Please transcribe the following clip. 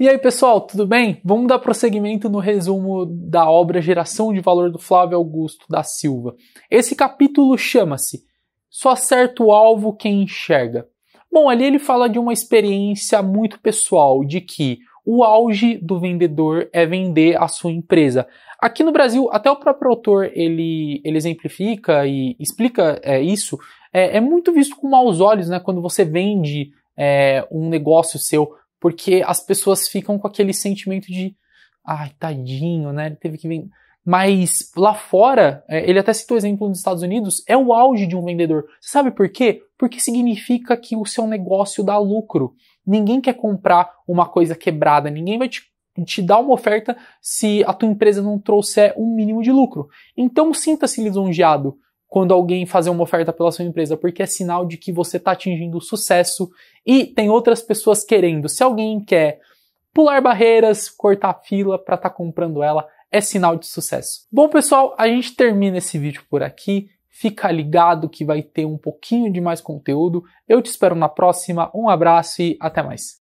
E aí, pessoal, tudo bem? Vamos dar prosseguimento no resumo da obra Geração de Valor do Flávio Augusto da Silva. Esse capítulo chama-se Só certo alvo quem enxerga. Bom, ali ele fala de uma experiência muito pessoal, de que o auge do vendedor é vender a sua empresa. Aqui no Brasil, até o próprio autor ele, ele exemplifica e explica é, isso. É, é, muito visto com maus olhos, né? Quando você vende é, um negócio seu, porque as pessoas ficam com aquele sentimento de, ai, tadinho, né? Ele teve que vender. Mas lá fora, é, ele até citou o exemplo nos Estados Unidos, é o auge de um vendedor. Você sabe por quê? Porque significa que o seu negócio dá lucro. Ninguém quer comprar uma coisa quebrada, ninguém vai te, te dar uma oferta se a tua empresa não trouxer um mínimo de lucro. Então sinta-se lisonjeado quando alguém fazer uma oferta pela sua empresa, porque é sinal de que você está atingindo sucesso e tem outras pessoas querendo. Se alguém quer pular barreiras, cortar fila para estar tá comprando ela, é sinal de sucesso. Bom, pessoal, a gente termina esse vídeo por aqui. Fica ligado que vai ter um pouquinho de mais conteúdo. Eu te espero na próxima. Um abraço e até mais.